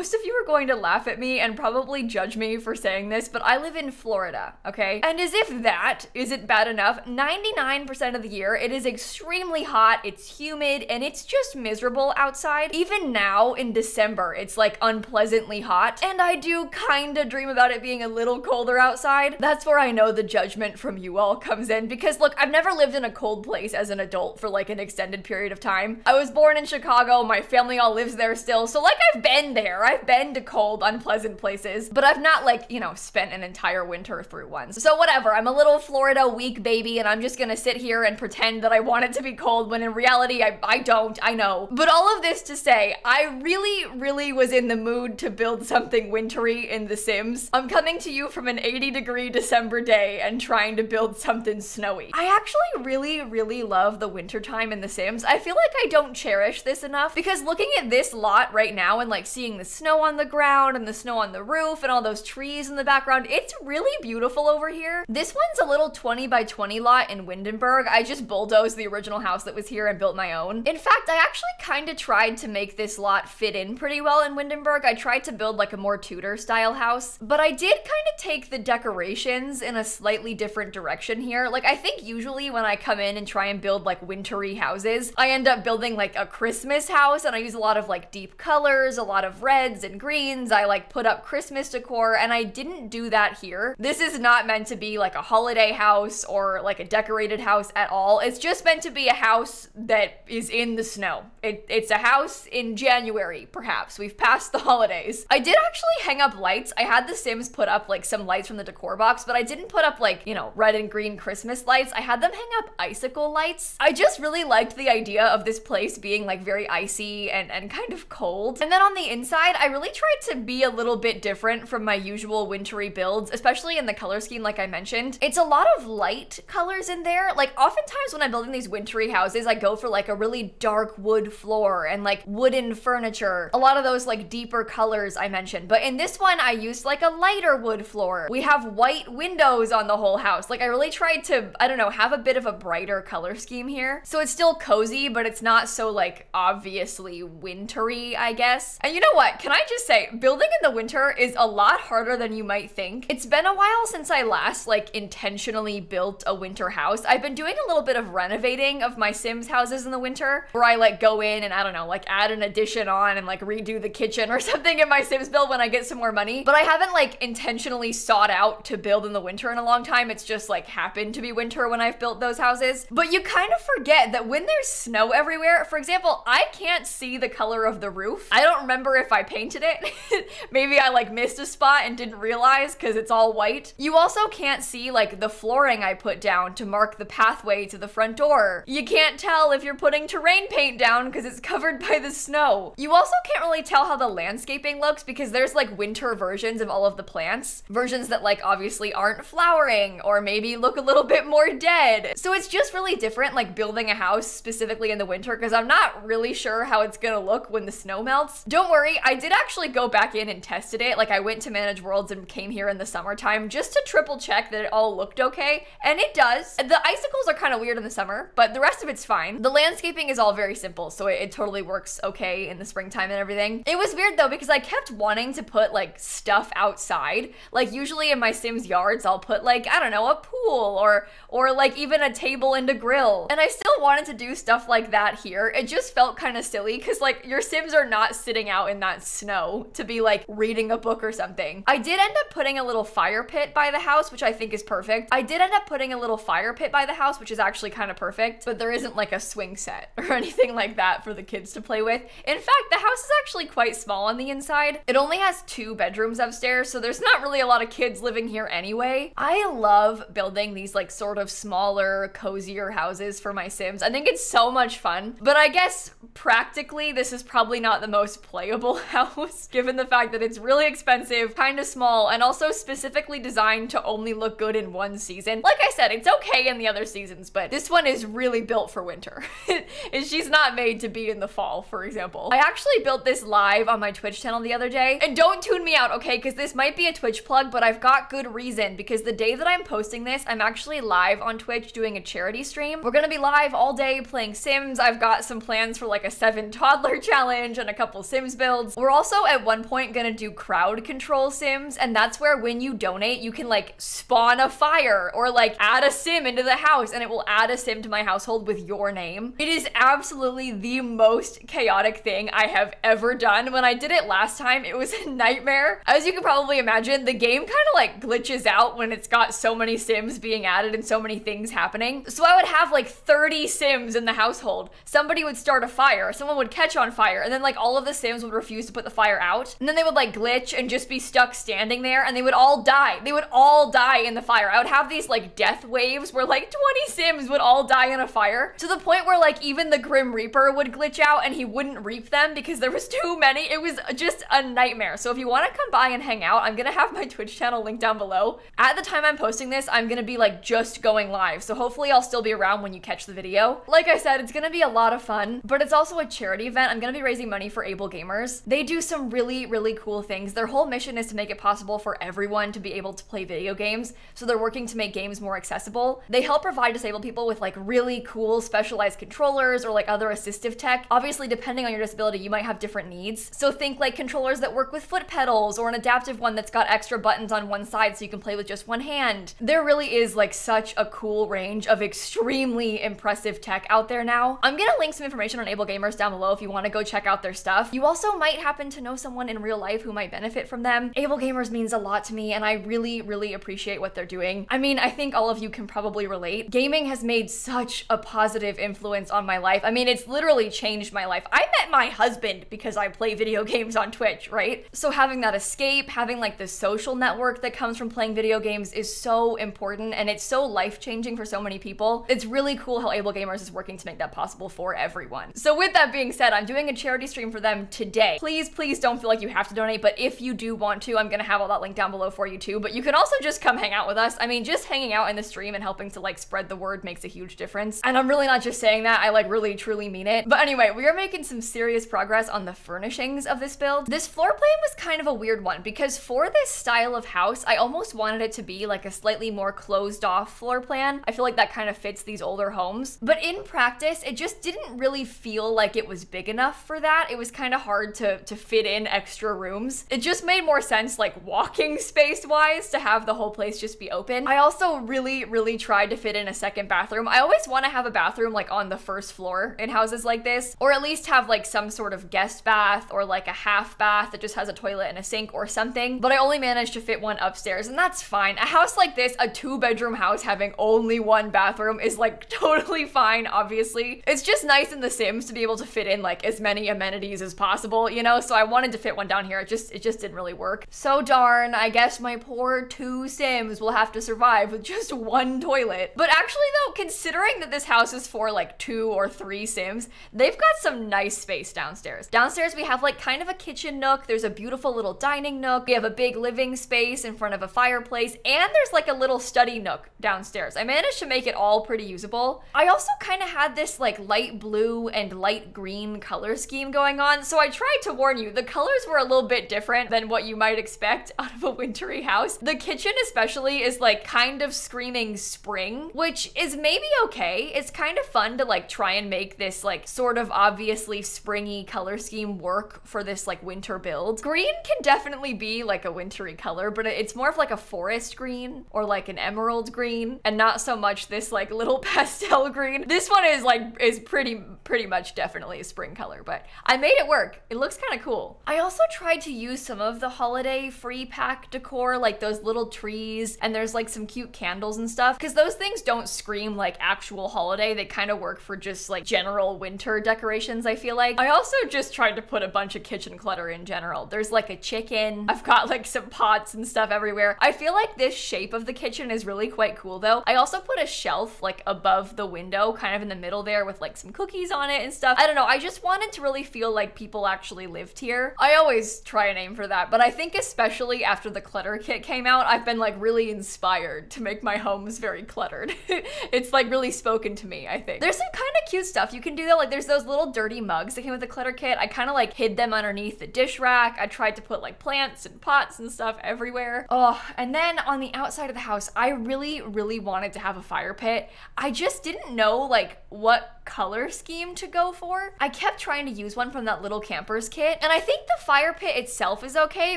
most of you are going to laugh at me and probably judge me for saying this, but I live in Florida, okay? And as if that isn't bad enough, 99% of the year it is extremely hot, it's humid, and it's just miserable outside. Even now in December, it's like unpleasantly hot, and I do kinda dream about it being a little colder outside. That's where I know the judgment from you all comes in because look, I've never lived in a cold place as an adult for like an extended period of time. I was born in Chicago, my family all lives there still, so like I've been there. I've been to cold, unpleasant places, but I've not like, you know, spent an entire winter through ones. So whatever, I'm a little Florida weak baby and I'm just gonna sit here and pretend that I want it to be cold when in reality I, I don't, I know. But all of this to say, I really, really was in the mood to build something wintry in The Sims. I'm coming to you from an 80 degree December day and trying to build something snowy. I actually really, really love the wintertime in The Sims. I feel like I don't cherish this enough because looking at this lot right now and like seeing the snow on the ground and the snow on the roof and all those trees in the background, it's really beautiful over here. This one's a little 20 by 20 lot in Windenburg. I just bulldozed the original house that was here and built my own. In fact, I actually kind of tried to make this lot fit in pretty well in Windenburg. I tried to build like a more Tudor style house, but I did kind of take the decorations in a slightly different direction here. Like I think usually when I come in and try and build like wintry houses, I end up building like a Christmas house and I use a lot of like deep colors, a lot of reds and greens. I like put up Christmas decor and I didn't do that here. This is not meant to be like a holiday house or like a decorated house at all. It's just meant to be a house that is in the snow. It, it's a house in January, perhaps. We've passed the holidays. I did actually hang up lights. I had the Sims put up like some lights from the decor box, but I didn't put up like, you know, red and green Christmas lights. I had them hang up icicle lights. I just really liked the idea of this place being like very icy and, and kind of cold. And then on the inside, I really tried to be a little bit different from my usual wintry builds, especially in the color scheme, like I mentioned. It's a lot of light colors in there. Like oftentimes when I'm building these wintry houses, I go for like a really dark wood floor and like wooden furniture. A lot of those like deeper colors I mentioned. But in this one, I used like a lighter wood floor. We have white windows on the whole house. Like I really tried to, I don't know, have a bit of a brighter color scheme here. So it's still cozy, but it's not so like obviously wintry, I guess. And you know what? Can I just say, building in the winter is a lot harder than you might think. It's been a while since I last like intentionally built a winter house. I've been doing a little bit of renovating of my Sims houses in the winter where I like go in and I don't know, like add an addition on and like redo the kitchen or something in my Sims build when I get some more money. But I haven't like intentionally sought out to build in the winter in a long time. It's just like happened to be winter when I've built those houses. But you kind of forget that when there's snow everywhere, for example, I can't see the color of the roof. I don't remember if I painted it. Maybe I like missed a spot and didn't realize because it's all white. You also can't see like the flooring I put down to mark the pathway to the front door. You can't tell if you're putting terrain paint down because it's covered by the snow. You also can't really tell how the landscaping looks because there's like winter versions of all of the plants. Versions that like obviously aren't flowering or maybe look a little bit more dead. So it's just really different like building a house specifically in the winter because I'm not really sure how it's gonna look when the snow melts. Don't worry, I did actually go back in and tested it. Like I went to Manage Worlds and came here in the summertime just to triple check that it all looked okay. And it does. The icicles are kind of weird in the summer, but the rest of it's fine. The landscaping is all very simple, so it, it totally works okay in the springtime and everything. It was weird though because I kept wanting to put like stuff outside. Like usually in my Sims yards, I'll put like, I don't know, a pool or or like even a table and a grill. And I still wanted to do stuff like that here. It just felt kind of silly because like your Sims are not sitting out in that snow to be like reading a book or something. I did end up putting a little fire pit by the house, which I think is perfect. I did end up putting a little fire pit by the house, which is actually kind of perfect, but there isn't like a swing set or anything like that for the kids to play with. In fact, the house is actually quite small on the inside. It only has two bedrooms upstairs, so there's not really a lot of kids living here anyway. I love building these like sort of smaller, cozier houses for my Sims. I think it's so much fun, but I guess practically this is probably not the most playable house given the fact that it's really expensive, kind of small, and also specifically designed to only look good in one season. Like I said, it's okay in the other seasons, but this one is really built for winter. And she's not made to be in the fall, for example. I actually built this live on my Twitch channel the other day, and don't tune me out, okay? Because this might be a Twitch plug, but I've got good reason because the day that I'm posting this, I'm actually live on Twitch doing a charity stream. We're gonna be live all day playing Sims. I've got some plans for like a seven toddler challenge and a couple Sims builds. We're We're also at one point gonna do crowd control sims, and that's where when you donate, you can like spawn a fire or like add a sim into the house and it will add a sim to my household with your name. It is absolutely the most chaotic thing I have ever done. When I did it last time, it was a nightmare. As you can probably imagine, the game kind of like glitches out when it's got so many sims being added and so many things happening. So I would have like 30 sims in the household. Somebody would start a fire, someone would catch on fire, and then like all of the sims would refuse to put the fire out. And then they would like glitch and just be stuck standing there and they would all die. They would all die in the fire. I would have these like death waves where like 20 sims would all die in a fire to the point where like even the Grim Reaper would glitch out and he wouldn't reap them because there was too many. It was just a nightmare. So if you want to come by and hang out, I'm gonna have my Twitch channel linked down below. At the time I'm posting this, I'm gonna be like just going live. So hopefully I'll still be around when you catch the video. Like I said, it's gonna be a lot of fun, but it's also a charity event. I'm gonna be raising money for AbleGamers. They do some really, really cool things. Their whole mission is to make it possible for everyone to be able to play video games. So they're working to make games more accessible. They help provide disabled people with like really cool specialized controllers or like other assistive tech. Obviously, depending on your disability, you might have different needs. So think like controllers that work with foot pedals or an adaptive one that's got extra buttons on one side so you can play with just one hand. There really is like such a cool range of extremely impressive tech out there now. I'm gonna link some information on AbleGamers down below if you wanna go check out their stuff. You also might happen to know someone in real life who might benefit from them. AbleGamers means a lot to me and I really, really appreciate what they're doing. I mean, I think all of you can probably relate. Gaming has made such a positive influence on my life. I mean, it's literally changed my life. I met my husband because I play video games on Twitch, right? So having that escape, having like the social network that comes from playing video games is so important and it's so life-changing for so many people. It's really cool how AbleGamers is working to make that possible for everyone. So with that being said, I'm doing a charity stream for them today. Please, please don't feel like you have to donate, but if you do want to, I'm gonna have all that link down below for you too. But you can also just come hang out with us. I mean, just hanging out in the stream and helping to like spread the word makes a huge difference. And I'm really not just saying that, I like really truly mean it. But anyway, we are making some serious progress on the furnishings of this build. This floor plan was kind of a weird one because for this style of house, I almost wanted it to be like a slightly more closed off floor plan. I feel like that kind of fits these older homes. But in practice, it just didn't really feel like it was big enough for that. It was kind of hard to, to fit in extra rooms. It just made more sense like walking space wise to have the whole place just be open. I also really, really tried to fit in a second bathroom. I always want to have a bathroom like on the first floor in houses like this, or at least have like some sort of guest bath or like a half bath that just has a toilet and a sink or something. But I only managed to fit one upstairs and that's fine. A house like this, a two bedroom house having only one bathroom is like totally fine, obviously. It's just nice in The Sims to be able to fit in like as many amenities as possible, you know? So I wanted to fit one down here. It just, it just didn't really work. So darn, I guess my poor two Sims will have to survive with just one toilet. But actually though, considering that this house is for like two or three Sims, they've got some nice space downstairs. Downstairs we have like kind of a kitchen nook. There's a beautiful little dining nook. We have a big living space in front of a fireplace and there's like a little study nook downstairs. I managed to make it all pretty usable. I also kind of had this like light blue and light green color scheme going on. So I tried to warn you, the colors were a little bit different than what you might expect out of a wintry house. The kitchen especially is like kind of screaming spring, which is maybe okay. It's kind of fun to like try and make this like sort of obviously springy color scheme work for this like winter build. Green can definitely be like a wintry color, but it's more of like a forest green or like an emerald green and not so much this like little pastel green. This one is like is pretty pretty much definitely a spring color, but I made it work. It looks kind of cool. I also tried to use some of the holiday free pack decor like those little trees and there's like some cute candles and stuff because those things don't scream like actual holiday. They kind of work for just like general winter decorations, I feel like. I also just tried to put a bunch of kitchen clutter in general. There's like a chicken. I've got like some pots and stuff everywhere. I feel like this shape of the kitchen is really quite cool though. I also put a shelf like above the window, kind of in the middle there with like some cookies on it and stuff. I don't know. I just wanted to really feel like people actually lived here. I always try and aim for that, but I think especially after the clutter kit came out, I've been like really inspired to make my homes very cluttered. it's like really spoken to me, I think. There's some kind of cute stuff you can do that. Like there's those little dirty mugs that came with the clutter kit. I kind of like hid them underneath the dish rack. I tried to put like plants and pots and stuff everywhere. Oh, and then on the outside of the house, I really, really wanted to have a fire pit. I just didn't know like what color scheme to go for. I kept trying to use one from that little campers kit, and I think the fire pit itself is okay,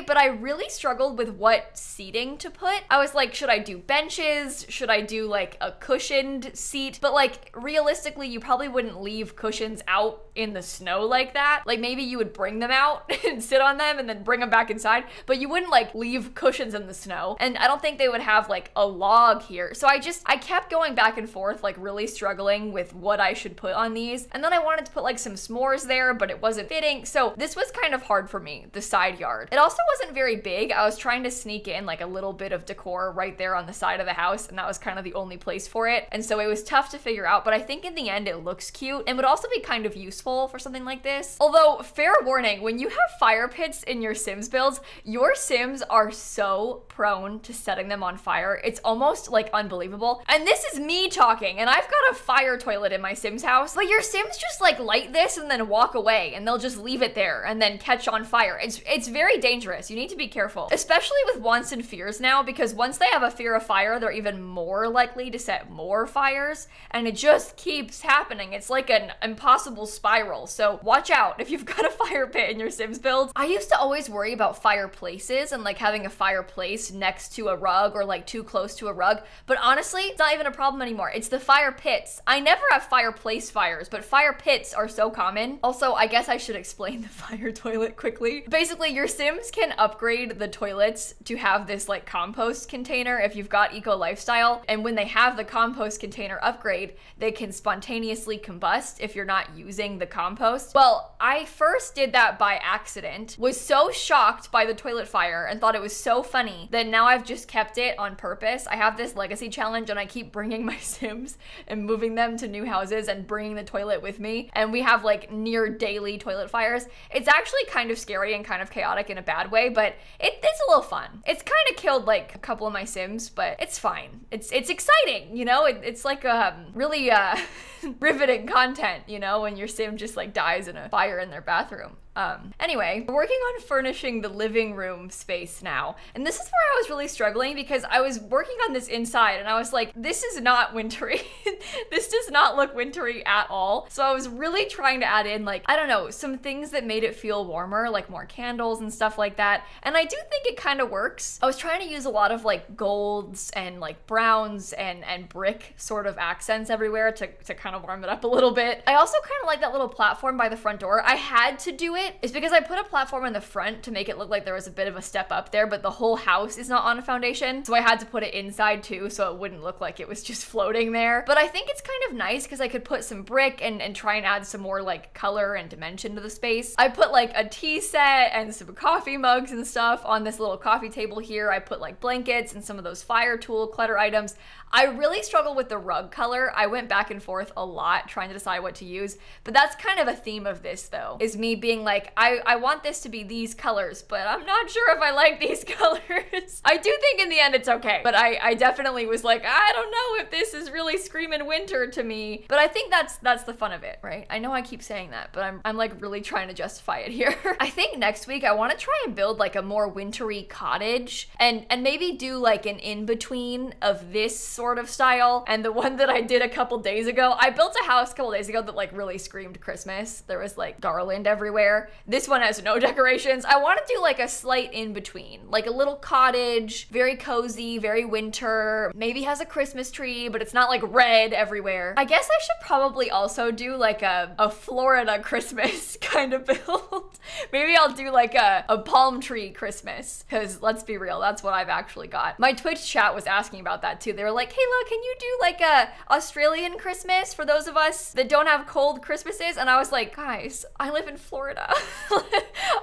but I really struggled with what seating to put. I was like, should I do benches? Should I do like a cushioned seat? But like realistically, you probably wouldn't leave cushions out in the snow like that. Like maybe you would bring them out and sit on them and then bring them back inside, but you wouldn't like leave cushions in the snow. And I don't think they would have like a log here. So I just I kept going back and forth like really struggling with what I should put on these. And then I wanted to put like some s'mores there, but it wasn't fitting. So this was kind of hard for me, the side yard. It also wasn't very big. I was trying to sneak in like a little bit of decor right there on the side of the house, and that was kind of the only place for it. And so it was tough to figure out, but I think in the end it looks cute and would also be kind of useful for something like this. Although, fair warning, when you have fire pits in your Sims builds, your Sims are so prone to setting them on fire. It's almost like unbelievable. And this is me talking, and I've got a fire toilet in my Sims house, but your Sims just like light this and then walk away, and they'll just leave it there and then catch on fire. It's it's very dangerous. You need to be careful, especially with wants and fears now, because once they have a fear of fire, they're even more likely to set more fires, and it just keeps happening. It's like an impossible spiral. So watch out if you've got a fire pit in your Sims build. I used to always worry about fireplaces and like having a fireplace next to a rug or like too close to a rug, but honestly, it's not even a problem anymore. It's the fire pits. I never have fireplace fires, but fire pits are so common. Also, I guess I should explain the fire toilet quickly. Basically, your Sims can upgrade the toilets to have this like compost container if you've got eco lifestyle. And when they have the compost container upgrade, they can spontaneously combust if you're not using the compost. Well, I first did that by accident, was so shocked by the toilet fire and thought it was so funny that now I've just kept it on purpose. I have this legacy challenge and I keep bringing my Sims and moving them to new houses and bringing the toilet with me. And we have like near daily toilet fires. It's actually kind of scary and kind of chaotic in a bad way, but it, it's a little fun. It's kind of killed like a couple of my Sims, but it's fine. It's it's exciting, you know. It, it's like um really uh riveting content, you know, when your Sim just like dies in a fire in their bathroom. Um, anyway, we're working on furnishing the living room space now. And this is where I was really struggling because I was working on this inside and I was like, this is not wintry. this does not look wintry at all. So I was really trying to add in like, I don't know, some things that made it feel warmer, like more candles and stuff like that. And I do think it kind of works. I was trying to use a lot of like golds and like browns and, and brick sort of accents everywhere to, to kind of warm it up a little bit. I also kind of like that little platform by the front door. I had to do it it is because I put a platform in the front to make it look like there was a bit of a step up there, but the whole house is not on a foundation. So I had to put it inside too, so it wouldn't look like it was just floating there. But I think it's kind of nice because I could put some brick and, and try and add some more like color and dimension to the space. I put like a tea set and some coffee mugs and stuff on this little coffee table here. I put like blankets and some of those fire tool clutter items. I really struggle with the rug color. I went back and forth a lot trying to decide what to use, but that's kind of a theme of this though, is me being like, I, I want this to be these colors, but I'm not sure if I like these colors. I do think in the end it's okay, but I, I definitely was like, I don't know if this is really screaming winter to me, but I think that's that's the fun of it, right? I know I keep saying that, but I'm, I'm like really trying to justify it here. I think next week I want to try and build like a more wintry cottage and, and maybe do like an in-between of this sort sort of style. And the one that I did a couple days ago, I built a house a couple days ago that like really screamed Christmas. There was like garland everywhere. This one has no decorations. I want to do like a slight in between, like a little cottage, very cozy, very winter, maybe has a Christmas tree, but it's not like red everywhere. I guess I should probably also do like a, a Florida Christmas kind of build. maybe I'll do like a, a palm tree Christmas because let's be real, that's what I've actually got. My Twitch chat was asking about that too. They were like, Kayla, can you do like a Australian Christmas for those of us that don't have cold Christmases? And I was like, guys, I live in Florida.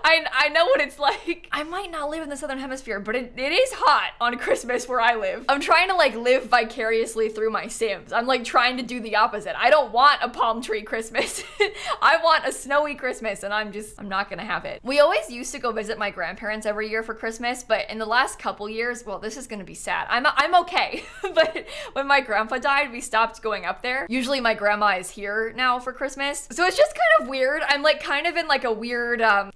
I, I know what it's like. I might not live in the Southern Hemisphere, but it, it is hot on Christmas where I live. I'm trying to like live vicariously through my Sims. I'm like trying to do the opposite. I don't want a palm tree Christmas. I want a snowy Christmas and I'm just, I'm not gonna have it. We always used to go visit my grandparents every year for Christmas, but in the last couple years, well, this is gonna be sad. I'm, I'm okay, but when my grandpa died, we stopped going up there. Usually my grandma is here now for Christmas. So it's just kind of weird. I'm like kind of in like a weird, um,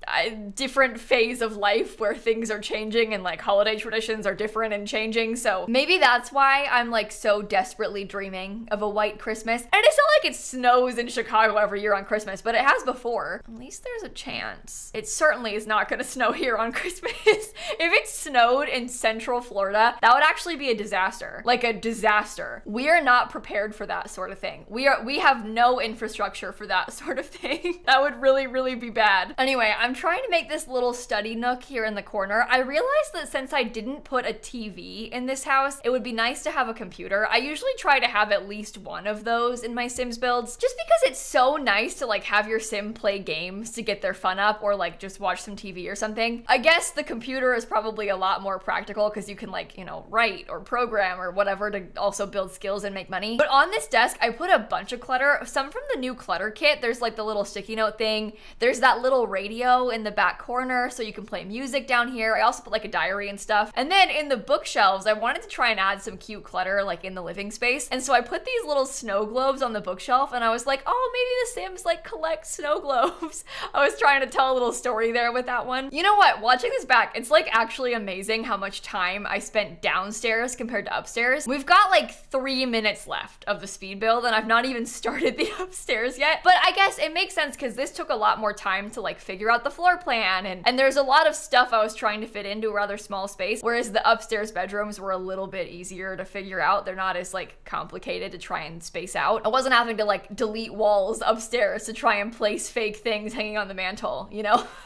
different phase of life where things are changing and like holiday traditions are different and changing. So maybe that's why I'm like so desperately dreaming of a white Christmas. And it's not like it snows in Chicago every year on Christmas, but it has before. At least there's a chance. It certainly is not to snow here on Christmas. if it snowed in central Florida, that would actually be a disaster. Like a disaster. We are not prepared for that sort of thing. We are we have no infrastructure for that sort of thing. that would really really be bad. Anyway, I'm trying to make this little study nook here in the corner. I realized that since I didn't put a TV in this house, it would be nice to have a computer. I usually try to have at least one of those in my Sims builds just because it's so nice to like have your sim play games to get their fun up or like just watch some TV or something. I guess the computer is probably a lot more practical because you can like, you know, write or program or whatever to also build skills and make money. But on this desk, I put a bunch of clutter, some from the new clutter kit. There's like the little sticky note thing. There's that little radio in the back corner so you can play music down here. I also put like a diary and stuff. And then in the bookshelves, I wanted to try and add some cute clutter like in the living space. And so I put these little snow globes on the bookshelf and I was like, oh, maybe the Sims like collect snow globes. I was trying to tell a little story there with that one. You know what? Watching this back, it's like actually amazing how much time I spent downstairs compared to upstairs. We've got like three minutes left of the speed build and I've not even started the upstairs yet. But I guess it makes sense because this took a lot more time to like figure out the floor plan and, and there's a lot of stuff I was trying to fit into a rather small space, whereas the upstairs bedrooms were a little bit easier to figure out. They're not as like complicated to try and space out. I wasn't having to like delete walls upstairs to try and place fake things hanging on the mantle, you know?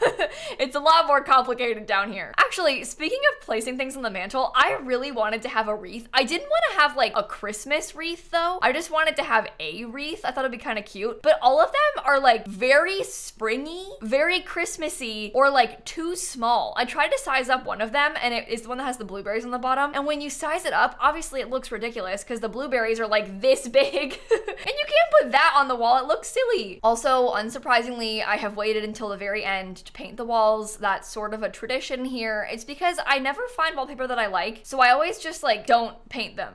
it's a lot more complicated down here. Actually, speaking of placing things on the mantle, I really wanted to have a wreath. I didn't want to have like a Christmas wreath though. I just wanted to have a wreath. I thought it'd be kind of cute. But all of them are like very springy, very Christmassy, or like too small. I tried to size up one of them and it is the one that has the blueberries on the bottom. And when you size it up, obviously it looks ridiculous because the blueberries are like this big. and you can't put that on the wall. It looks silly. Also, unsurprisingly, I have waited until the very end to paint the walls. That's sort of a tradition here. It's because I never find wallpaper that I like. So I always just like don't paint them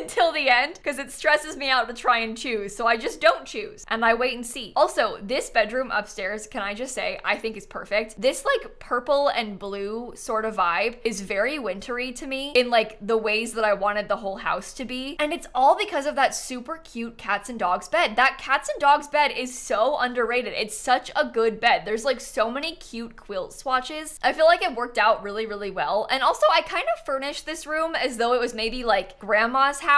until the end because it stresses me out to try and choose. So I just don't choose and I wait and see. Also, this bedroom upstairs, can I just say, I think is perfect. This like purple and blue sort of vibe is very wintry to me in like the ways that I wanted the whole house to be. And it's all because of that super cute cats and dogs bed. That cats and dogs bed is so underrated. It's such a good bed. There's like so many cute quilt swatches. I feel like it worked out really, really well. And also I kind of furnished this room as though it was maybe like grandma's house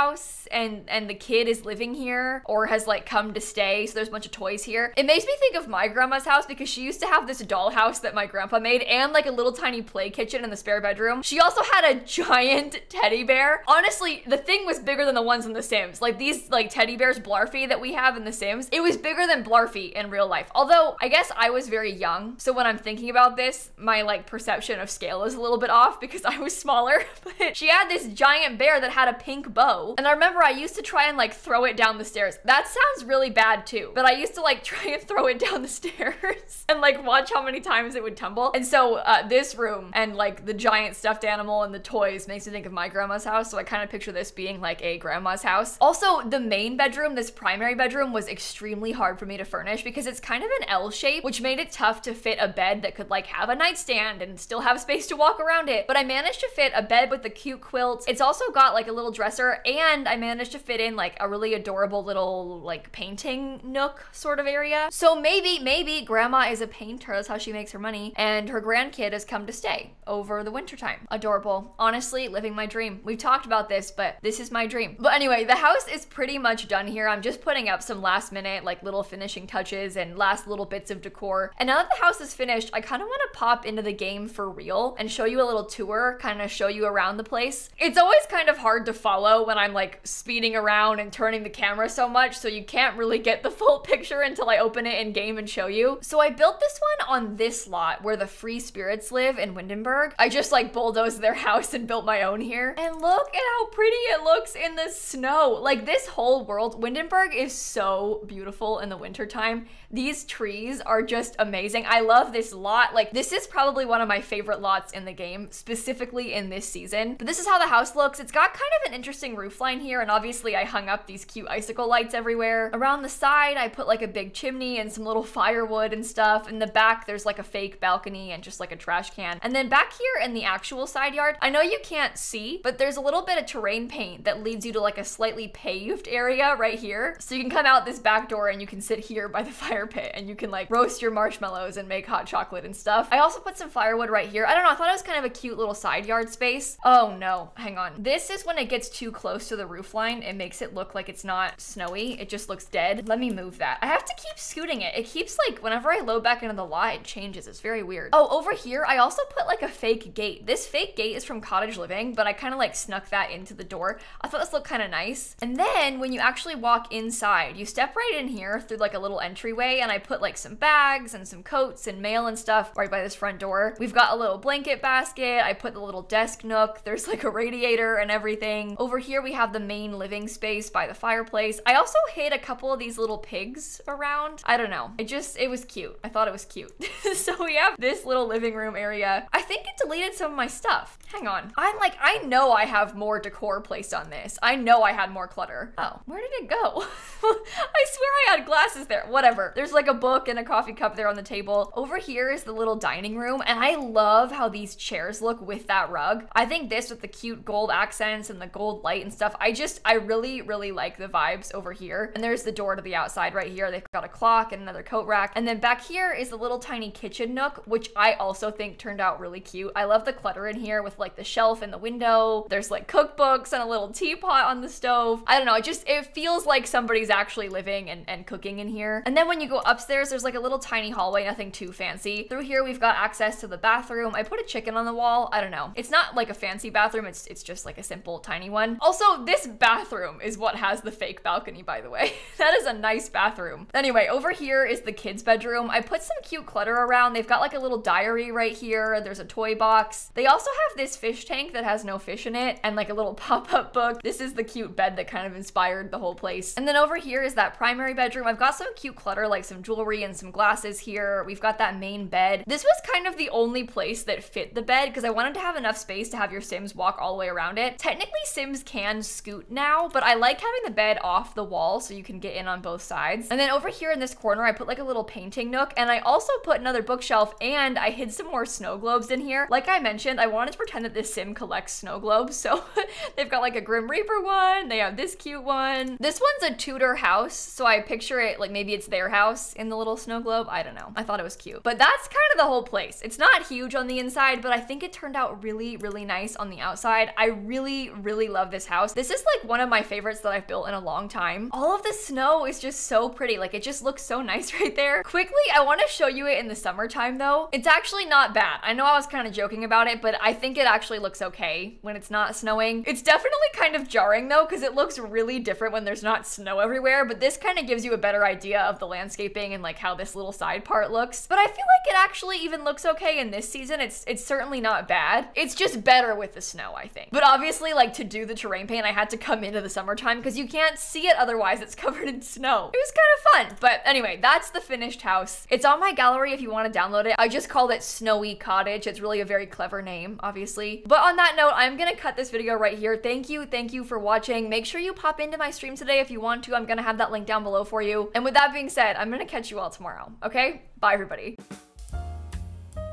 and and the kid is living here or has like come to stay. So there's a bunch of toys here. It makes me think of my grandma's house because she used to have this dollhouse that my grandpa made and like a little tiny play kitchen in the spare bedroom. She also had a giant teddy bear. Honestly, the thing was bigger than the ones in The Sims. Like these like teddy bears Blarfy that we have in The Sims, it was bigger than Blarfy in real life. Although I guess I was very young, so when I'm thinking about this, my like perception of scale is a little bit off because I was smaller. but she had this giant bear that had a pink bow, and I remember I used to try and like throw it down the stairs. That sounds really bad too, but I used to like try and throw it down the stairs and like watch how many times it would tumble. And so uh, this room and like the giant stuffed animal and the toys makes me think of my grandma's house. So I kind of picture this being like a grandma's house. Also, the main bedroom, this primary bedroom, was extremely hard for me to furnish because it's kind of an L shape, which made it tough to fit a bed that could like have a nightstand and still have space to walk around it. But I managed to fit a bed with the cute quilt. It's also got like a little dresser and I managed to fit in like a really adorable little like painting nook sort of area. So maybe, maybe grandma is a painter. That's how she makes her money. And her grandkid has come to stay over the wintertime. Adorable. Honestly, living my dream. We've talked about this, but this is my dream. But anyway, the house is pretty much done here. I'm just putting up some last minute, like little finishing touches and last little bits of decor. And now that the house is finished, I kind of want to pop into the game for real and show you a little tour, kind of show you around the place. It's always kind of hard to follow when I'm like speeding around and turning the camera so much, so you can't really get the full picture until I open it in game and show you. So I built this one on this lot where the free spirits live in Windenburg. I just like bulldozed their house and built my own here. And look at how pretty it looks in the snow. Like this whole world, Windenburg is so beautiful in the wintertime. These trees are just amazing. I love this lot. Like, this is probably one of my favorite lots in the game, specifically in this season. But this is how the house looks. It's got kind of an interesting roof line here, and obviously I hung up these cute icicle lights everywhere. Around the side, I put like a big chimney and some little firewood and stuff. In the back, there's like a fake balcony and just like a trash can. And then back here in the actual side yard, I know you can't see, but there's a little bit of terrain paint that leads you to like a slightly paved area right here. So you can come out this back door and you can sit here by the fire pit and you can like roast your marshmallows and make hot chocolate and stuff. I also put some firewood right here. I don't know, I thought it was kind of a cute little side yard space. Oh no, hang on. This is when it gets too close to the roof line. It makes it look like it's not snowy. It just looks dead. Let me move that. I have to keep scooting it. It keeps like, whenever I load back into the lot, it changes. It's very weird. Oh, over here, I also put like a fake gate. This fake gate is from Cottage Living, but I kind of like snuck that into the door. I thought this looked kind of nice. And then when you actually walk inside, you step right in here through like a little entryway and I put like some bags and some coats and mail and stuff right by this front door. We've got a little blanket basket. I put the little desk nook. There's like a radiator and everything. Over here, we have the main living space by the fireplace. I also hid a couple of these little pigs around. I don't know. It just, it was cute. I thought it was cute. so we have this little living room area. I think it deleted some of my stuff. Hang on. I'm like, I know I have more decor placed on this. I know I had more clutter. Oh, where did it go? I swear I had glasses there. Whatever. There's like a book and a coffee cup there on the table. Over here is the little dining room, and I love how these chairs look with that rug. I think this with the cute gold accents and the gold light and stuff, I just, I really, really like the vibes over here. And there's the door to the outside right here. They've got a clock and another coat rack. And then back here is the little tiny kitchen nook, which I also think turned out really cute. I love the clutter in here with like the shelf and the window. There's like cookbooks and a little teapot on the stove. I don't know, it just, it feels like somebody's actually living and, and cooking in here. And then when you go upstairs, there's like a little tiny hallway, nothing too fancy. Through here, we've got access to the bathroom. I put a chicken on the wall. I don't know. It's not like a fancy bathroom. It's, it's just like a simple tiny one. Also, Oh, this bathroom is what has the fake balcony, by the way. that is a nice bathroom. Anyway, over here is the kids' bedroom. I put some cute clutter around. They've got like a little diary right here. There's a toy box. They also have this fish tank that has no fish in it and like a little pop-up book. This is the cute bed that kind of inspired the whole place. And then over here is that primary bedroom. I've got some cute clutter like some jewelry and some glasses here. We've got that main bed. This was kind of the only place that fit the bed because I wanted to have enough space to have your Sims walk all the way around it. Technically, Sims can scoot now, but I like having the bed off the wall so you can get in on both sides. And then over here in this corner, I put like a little painting nook and I also put another bookshelf and I hid some more snow globes in here. Like I mentioned, I wanted to pretend that this Sim collects snow globes. So they've got like a Grim Reaper one. They have this cute one. This one's a Tudor house. So I picture it like maybe it's their house in the little snow globe. I don't know. I thought it was cute. But that's kind of the whole place. It's not huge on the inside, but I think it turned out really, really nice on the outside. I really, really love this house. This is like one of my favorites that I've built in a long time. All of the snow is just so pretty. Like it just looks so nice right there. Quickly, I want to show you it in the summertime though. It's actually not bad. I know I was kind of joking about it, but I think it actually looks okay when it's not snowing. It's definitely kind of jarring though, because it looks really different when there's not snow everywhere, but this kind of gives you a better idea of the landscaping and like how this little side part looks. But I feel like it actually even looks okay in this season. It's it's certainly not bad. It's just better with the snow, I think. But obviously, like to do the terrain paint, I had to come into the summertime because you can't see it otherwise. It's covered in snow. It was kind of fun. But anyway, that's the finished house. It's on my gallery if you want to download it. I just called it Snowy Cottage. It's really a very clever name, obviously. But on that note, I'm gonna cut this video right here. Thank you, thank you for watching. Make sure you pop into my stream today if you want to. I'm gonna have that link down below for you. And with that being said, I'm gonna catch you all tomorrow, okay? Bye, everybody.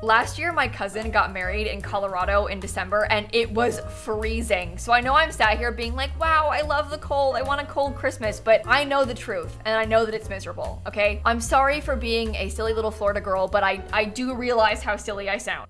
Last year, my cousin got married in Colorado in December and it was freezing. So I know I'm sat here being like, wow, I love the cold. I want a cold Christmas, but I know the truth and I know that it's miserable, okay? I'm sorry for being a silly little Florida girl, but I, I do realize how silly I sound.